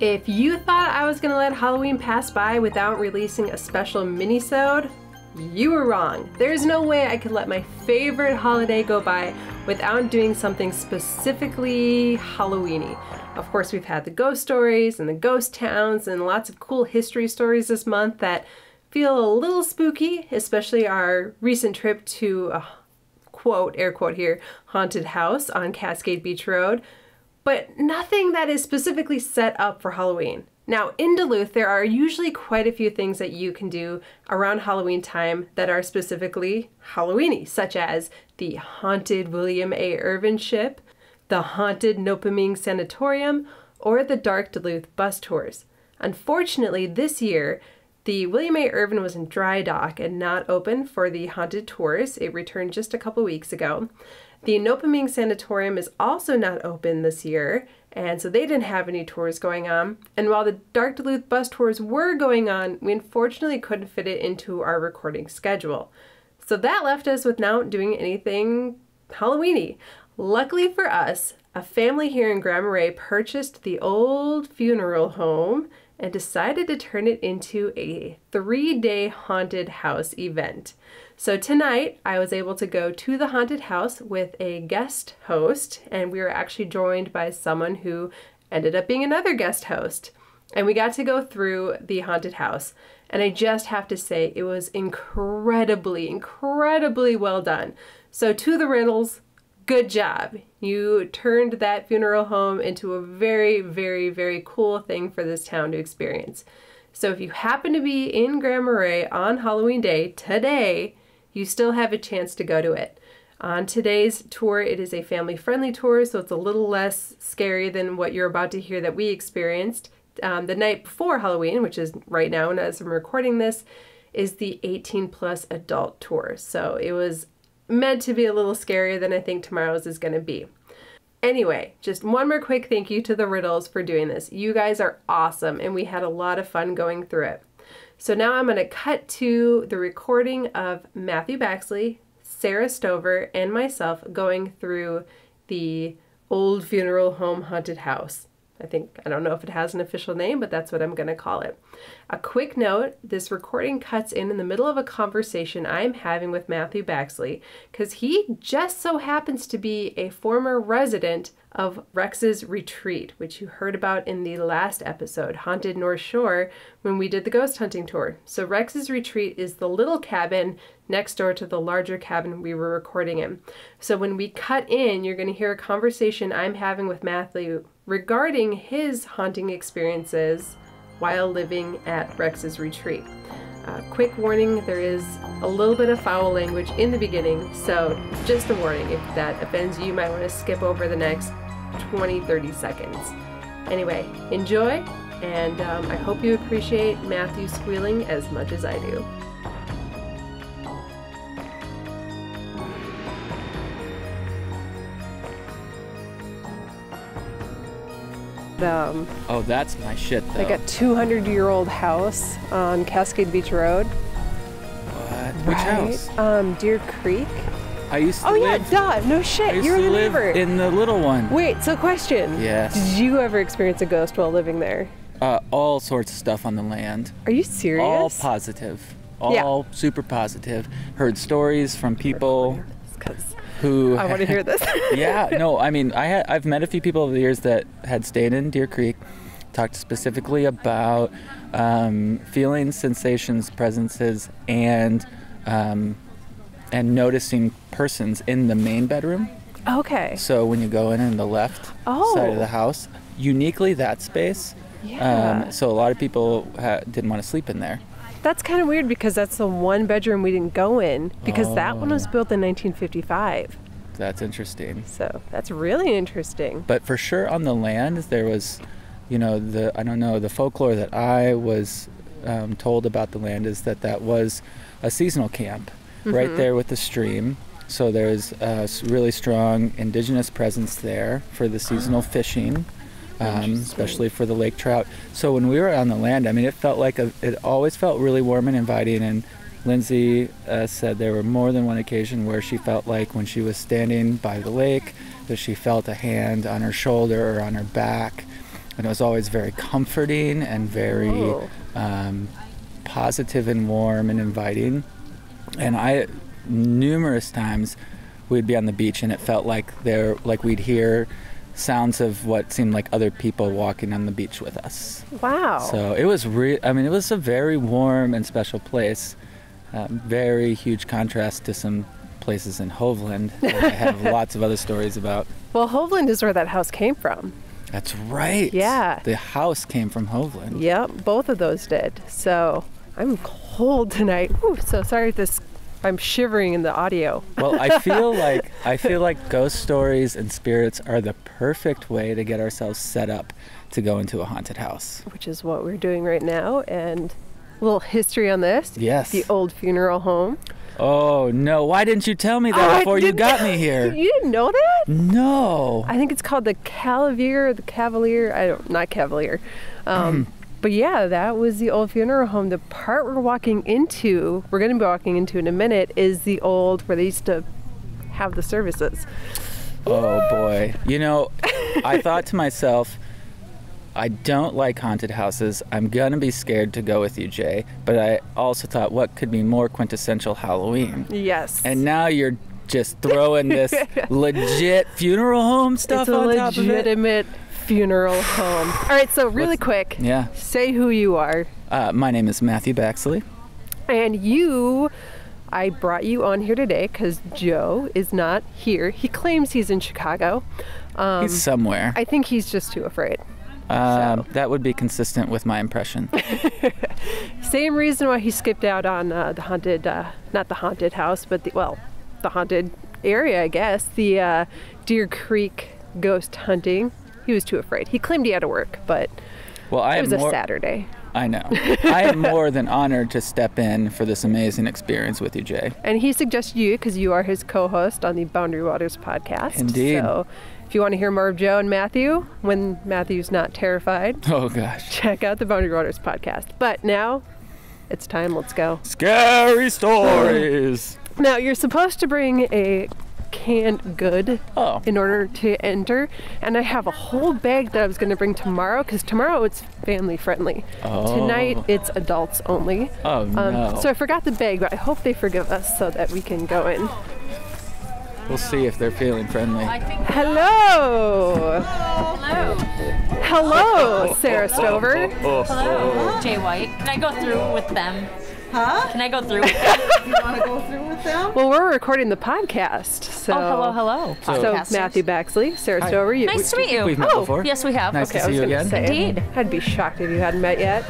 If you thought I was gonna let Halloween pass by without releasing a special Minnesode, you were wrong. There's no way I could let my favorite holiday go by without doing something specifically Halloweeny. Of course, we've had the ghost stories and the ghost towns and lots of cool history stories this month that feel a little spooky, especially our recent trip to a quote, air quote here, haunted house on Cascade Beach Road but nothing that is specifically set up for Halloween. Now, in Duluth, there are usually quite a few things that you can do around Halloween time that are specifically Halloweeny, such as the Haunted William A. Irvin Ship, the Haunted Nopeming Sanatorium, or the Dark Duluth bus tours. Unfortunately, this year, the William A. Irvin was in dry dock and not open for the haunted tours. It returned just a couple weeks ago. The Nopeming Sanatorium is also not open this year, and so they didn't have any tours going on. And while the Dark Duluth bus tours were going on, we unfortunately couldn't fit it into our recording schedule. So that left us with not doing anything Halloweeny. Luckily for us, a family here in Grand Marais purchased the old funeral home and decided to turn it into a three day haunted house event. So tonight I was able to go to the haunted house with a guest host, and we were actually joined by someone who ended up being another guest host. And we got to go through the haunted house. And I just have to say, it was incredibly, incredibly well done. So, to the Riddles, good job. You turned that funeral home into a very, very, very cool thing for this town to experience. So, if you happen to be in Grand Marais on Halloween Day today, you still have a chance to go to it. On today's tour, it is a family friendly tour, so it's a little less scary than what you're about to hear that we experienced. Um, the night before Halloween, which is right now, and as I'm recording this, is the 18 plus adult tour. So it was meant to be a little scarier than I think tomorrow's is going to be. Anyway, just one more quick thank you to the Riddles for doing this. You guys are awesome, and we had a lot of fun going through it. So now I'm going to cut to the recording of Matthew Baxley, Sarah Stover, and myself going through the old funeral home haunted house. I think, I don't know if it has an official name, but that's what I'm going to call it. A quick note this recording cuts in in the middle of a conversation I'm having with Matthew Baxley because he just so happens to be a former resident of Rex's Retreat, which you heard about in the last episode, Haunted North Shore, when we did the ghost hunting tour. So, Rex's Retreat is the little cabin next door to the larger cabin we were recording in. So, when we cut in, you're going to hear a conversation I'm having with Matthew regarding his haunting experiences while living at Rex's Retreat. Uh, quick warning there is a little bit of foul language in the beginning, so just a warning if that offends you, you might want to skip over the next 20 30 seconds. Anyway, enjoy, and um, I hope you appreciate Matthew squealing as much as I do. Um, oh, that's my shit, though. Like a 200 year old house on Cascade Beach Road. What? Which house? Um, Deer Creek. I used to Oh live. yeah, duh. No shit. You're the neighbor. in the little one. Wait. So question. Yes. Did you ever experience a ghost while living there? Uh, all sorts of stuff on the land. Are you serious? All positive. Yeah. All super positive. Heard stories from people who. I want to hear this. yeah, no, I mean, I had, I've met a few people over the years that had stayed in Deer Creek, talked specifically about um, feelings, sensations, presences, and um, and noticing persons in the main bedroom. okay. So when you go in on the left Oh. side of the house, uniquely that space. Yeah. Um, so a lot of people ha- didn't want to sleep in there. That's kind of weird because that's the one bedroom we didn't go in because that one was Oh. built in 1955. That's interesting. So that's really interesting. But for sure on the land, there was, you know, the I don't know the folklore that I was um, told about the land is that that was a seasonal camp right Mhm. there with the stream. So there's a really strong indigenous presence there for the seasonal fishing, um, especially for the lake trout. So when we were on the land, I mean, it felt like a, it always felt really warm and inviting. And Lindsay uh, said there were more than one occasion where she felt like when she was standing by the lake that she felt a hand on her shoulder or on her back. and it was always very comforting and very Oh. um, positive and warm and inviting. And I, numerous times, we'd be on the beach and it felt like there, like we'd hear sounds of what seemed like other people walking on the beach with us. Wow. So it was real. I mean, it was a very warm and special place. Um, very huge contrast to some places in Hovland that I have lots of other stories about. well, Hovland is where that house came from. That's right. Yeah. The house came from Hovland. Yep, both of those did. So I'm cold tonight. Whew, so sorry if this. I'm shivering in the audio. Well, I feel like I feel like ghost stories and spirits are the perfect way to get ourselves set up to go into a haunted house. which is what we're doing right now. And a little history on this. Yes. The old funeral home. Oh no! Why didn't you tell me Oh, that I before you got me here? You didn't know that? No. I think it's called the Cavalier, the Cavalier. I don't, not Cavalier. Um, but yeah, that was the old funeral home. The part we're walking into, we're going to be walking into in a minute, is the old where they used to have the services. Oh boy. You know, I thought to myself, I don't like haunted houses. I'm gonna be scared to go with you, Jaye. But I also thought, what could be more quintessential Halloween? Yes. And now you're just throwing this legit funeral home stuff it's on top of it. legitimate funeral home. All right, so really quick, Yeah. say who you are. Uh, my name is Matthew Baxley. And you, I brought you on here today because Joe is not here. He claims he's in Chicago. Um, He's somewhere. I think he's just too afraid. Um, so- That would be consistent with my impression. Same reason why he skipped out on uh, the haunted, uh, not the haunted house, but the, well, the haunted area, I guess. The uh, Deer Creek ghost hunting. He was too afraid. He claimed he had to work, but Well, I it was a. Saturday. I know. I am more than honored to step in for this amazing experience with you, Jaye. And he suggested you because you are his co host on the Boundary Waters podcast. Indeed. So if you want to hear more of Joe and Matthew when Matthew's not terrified, Oh gosh. check out the Boundary Waters podcast. But now it's time, let's go. Scary stories. Now you're supposed to bring a canned good Oh. in order to enter, and I have a whole bag that I was going to bring tomorrow because tomorrow it's family friendly. Tonight Oh. it's adults only. Oh Um, no. So I forgot the bag, but I hope they forgive us so that we can go in. we'll see if they're feeling friendly. Hello! Hello. Hello, Sarah Stover. Hello. Jaye White. Can I go through with them? Huh? Can I go through with them? You want to go through with them? Well, we're recording the podcast, so. Oh, hello, hello. So podcasters. Matthew Baxley, Sarah Hi. Stover. You, Nice to meet you. We've met Oh, before. Yes, we have. Nice Okay, to I see was you gonna again. say, Indeed. I'd be shocked if you hadn't met yet.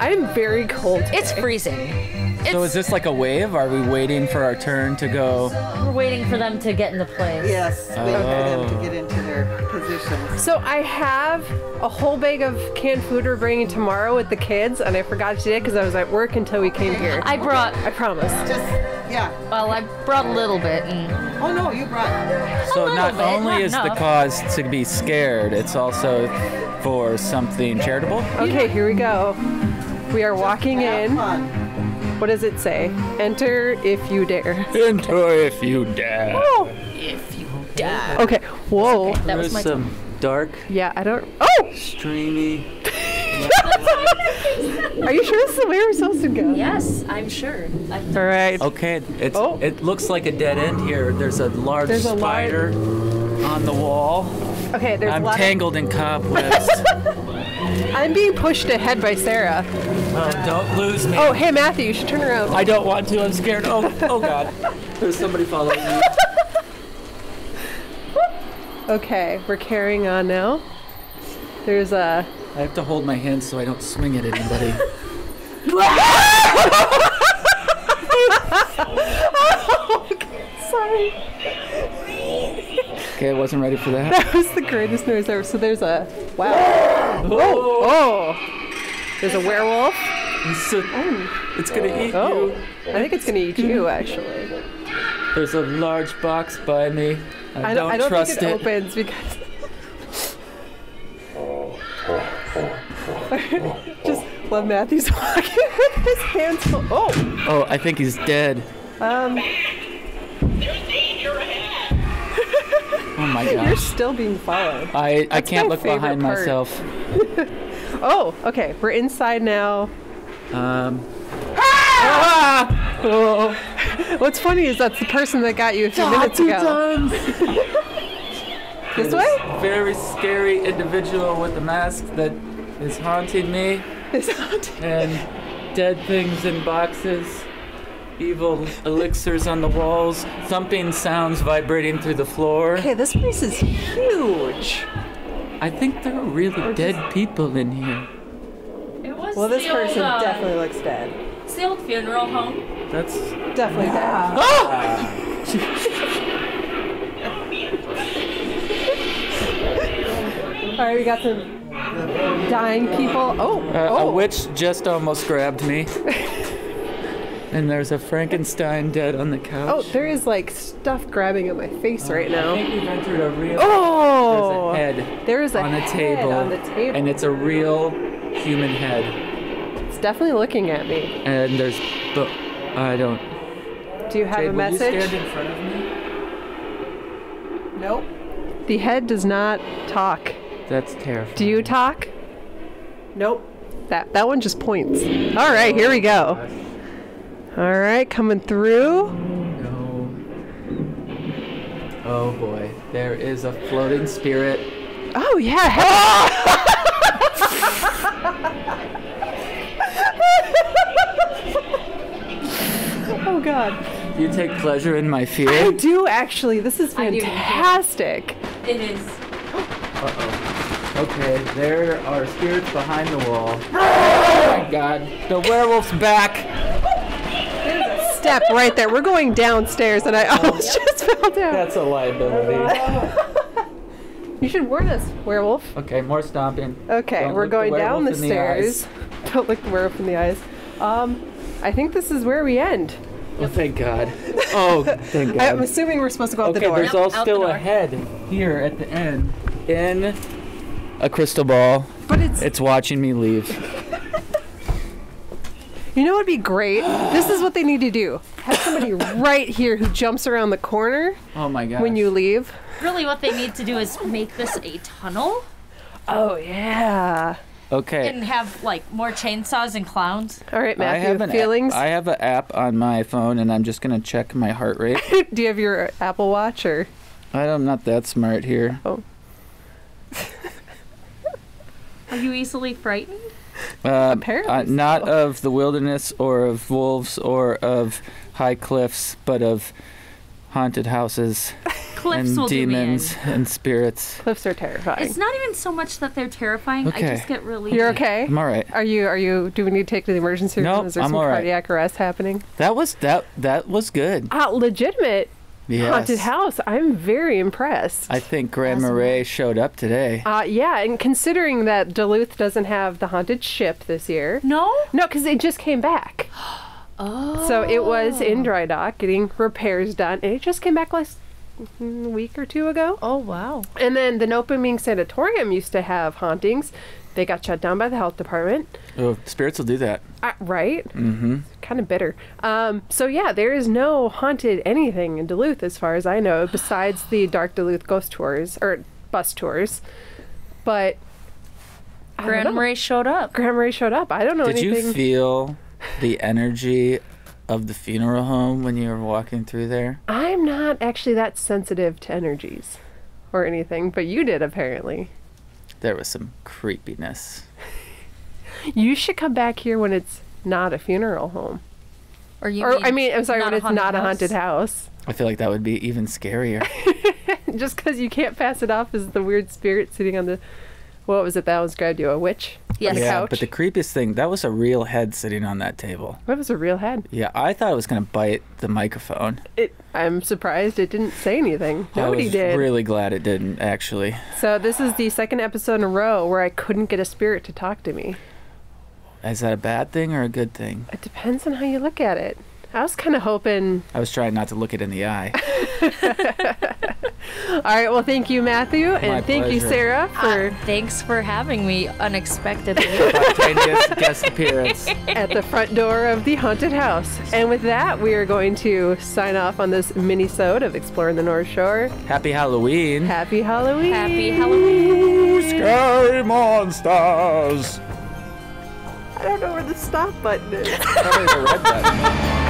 I'm very cold. It's freezing. It's, So is this like a wave? Are we waiting for our turn to go? we're waiting for them to get into place. Yes, wait for them Oh. to get into their positions. So I have a whole bag of canned food we're bringing tomorrow with the kids, and I forgot today because I was at work until we came here. I brought, I promise. Just, yeah. well, I brought a little bit. And Oh no, you brought. So little not bit, only not is the cause to be scared, it's also for something charitable. Okay, here we go. We are walking in. fun. What does it say? Enter if you dare. Enter if you dare. Oh, if you die. okay. Whoa. That was my some dark, Yeah, I don't. Oh, streamy. are you sure this is the way we're supposed to go? Yes, I'm sure. I, All right. Okay, it's Oh. it looks like a dead end here. There's a large There's a large- spider on the wall. Okay, there's I'm a lot. tangled in cobwebs. I'm being pushed ahead by Sarah. Oh, don't lose me. Oh, hey Matthew, you should turn around. I don't want to. I'm scared. Oh, oh God. There's somebody following me. Okay, we're carrying on now. There's a. I have to hold my hands so I don't swing at anybody. Sorry. Okay, I wasn't ready for that. That was the greatest noise ever. So there's a. Wow. Oh, Oh. There's a werewolf. it's, a- it's gonna eat Oh. you. I think it's gonna eat you actually. There's a large box by me. I, I don't, I don't trust think it, it. opens because. Just love Matthew's walking with his hands full. Oh. Oh, I think he's dead. Um. Oh my You're still being followed. I, I That's can't look behind part. myself. Oh, okay. We're inside now. Um. Ah! Oh, What's funny is that's the person that got you a few minutes two ago. times. This way? Very scary individual with a mask that is haunting me, It's not- and dead things in boxes, evil elixirs on the walls, thumping sounds vibrating through the floor. Okay, this place is huge. I think there are really dead people in here. It was Well, this the person old, uh, definitely looks dead. It's the old funeral home. That's Definitely dead. All right, we got some dying people. Oh, Uh, oh. A witch just almost grabbed me. and there's a Frankenstein dead on the couch. Oh, there is like stuff grabbing at my face right uh, I now. think we've entered a real. Oh, There's a head there is a on a head table, on the table. and it's a real human head. it's definitely looking at me. And there's, but I don't. Do you have Jade, a will you message? stand in front of me? Nope. The head does not talk. That's terrifying. Do you talk? Nope. That that one just points. All right, here we go. All right, coming through. No. Oh boy, there is a floating spirit. Oh yeah. heck- oh god. You take pleasure in my fear. I do actually. This is fantastic. It is. Uh-oh. Okay, there are spirits behind the wall. Oh my god, the werewolf's back. Step right there. We're going downstairs, and I almost just fell down. That's a liability. You should warn us, werewolf. Okay, more stomping. Okay, Don't we're look the going down the werewolf in the stairs. Don't look the werewolf in the eyes. Um, I think this is where we end. Oh, thank God. Oh, thank God. I'm assuming we're supposed to go out okay, the door. there's Yep, all out the still a head here at the end in a crystal ball. But it's It's watching me leave. You know what'd be great? This is what they need to do. Have somebody right here who jumps around the corner Oh my God. when you leave. Really, what they need to do is make this a tunnel Oh yeah. Okay. and have like more chainsaws and clowns. All right, Matthew. I have an feelings? I have an app on my phone, and I'm just gonna check my heart rate. Do you have your Apple Watch or? I'm not that smart here. Oh. Are you easily frightened? Uh, Apparently uh, not so. of the wilderness or of wolves or of high cliffs, but of haunted houses Cliffs and will demons do and spirits. Cliffs are terrifying. It's not even so much that they're terrifying. I just get really. You're okay. I'm all right. Are you? Are you? Do we need to take to the emergency room? Nope, Is there I'm some all right. cardiac arrest happening? That was that. That was good. Ah, legitimate Yes. haunted house. I'm very impressed. I think Grand Awesome. Marais showed up today. Uh, yeah, and considering that Duluth doesn't have the haunted ship this year. No. No, because it just came back. Oh. So it was in dry dock getting repairs done, and it just came back last week or two ago. Oh wow. And then the Nopeming Sanatorium used to have hauntings. They got shut down by the health department. Oh, spirits will do that. Uh, right? Mm-hmm. Kind of bitter. Um, so yeah, there is no haunted anything in Duluth as far as I know, besides the Dark Duluth ghost tours or bus tours. But I don't Grand know. Marais showed up. Grand Marais showed up. I don't know Did anything. you feel the energy of the funeral home when you were walking through there? I'm not actually that sensitive to energies or anything, but you did apparently. There was some creepiness. You should come back here when it's not a funeral home. Or you? or I mean, I'm sorry, when it's haunted not a haunted house. I feel like that would be even scarier. Just because you can't pass it off as the weird spirit sitting on the. What was it that was grabbed you? A witch? Yes. On the yeah, couch? but the creepiest thing, that was a real head sitting on that table. That was a real head. Yeah, I thought it was going to bite the microphone. It, I'm surprised it didn't say anything. I Nobody was did. really glad it didn't, actually. So this is the second episode in a row where I couldn't get a spirit to talk to me. Is that a bad thing or a good thing? It depends on how you look at it. I was kind of hoping. I was trying not to look it in the eye. All right, well, thank you, Matthew, and My thank you. Sarah, for Uh, thanks for having me unexpectedly. Spontaneous guest appearance. at the front door of the haunted house. And with that, we are going to sign off on this Minnesode of Exploring the North Shore. Happy Halloween. Happy Halloween! Happy Halloween. Scary monsters. I don't know where the stop button is.